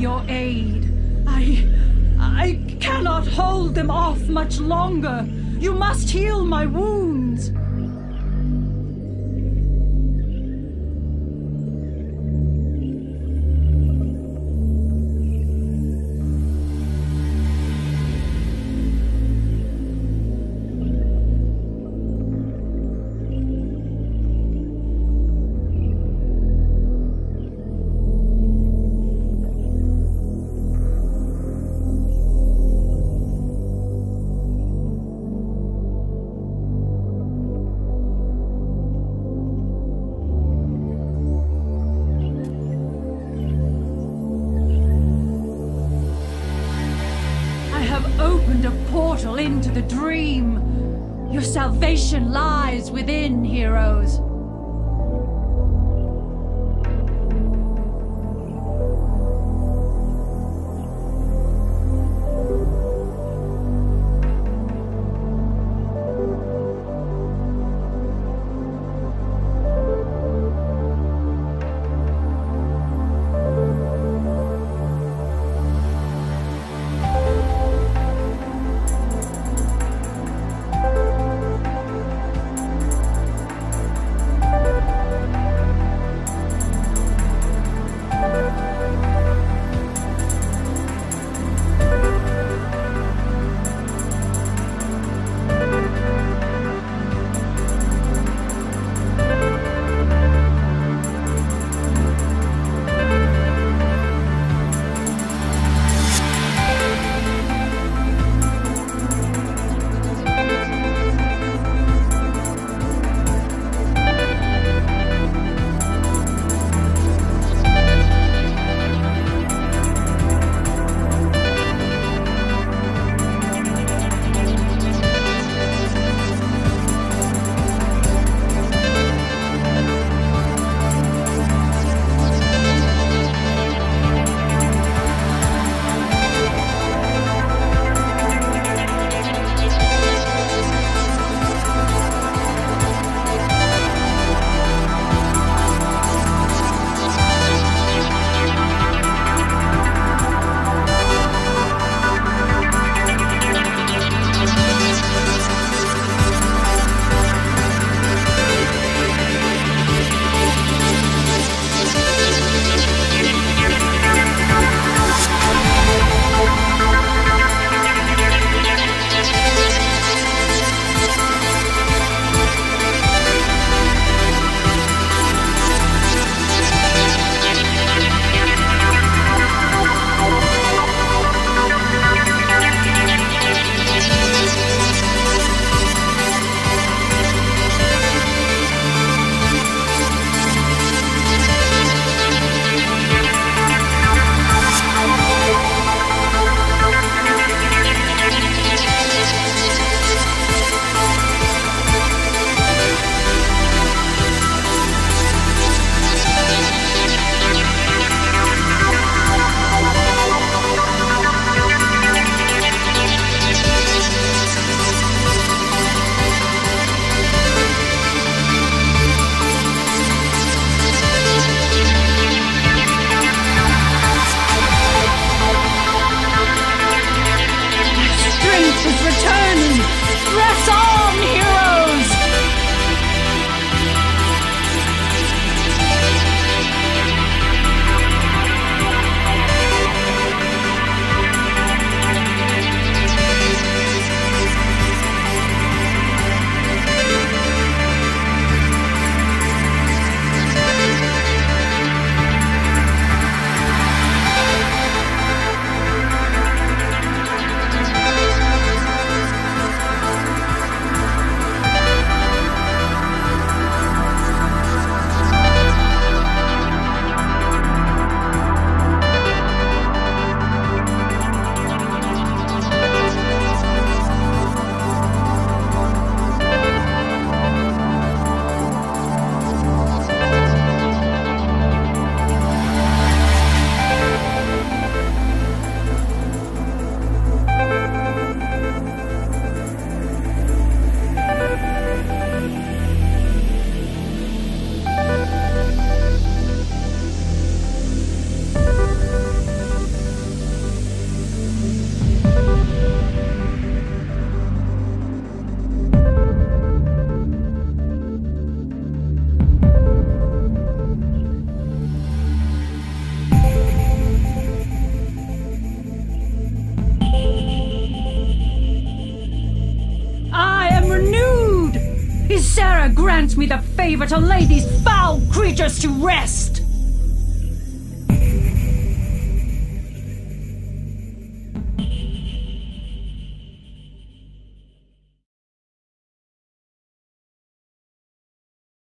your aid. I. I cannot hold them off much longer. You must heal my wounds. Have opened a portal into the dream. Your salvation lies within, heroes. grant me the favor to lay these foul creatures to rest!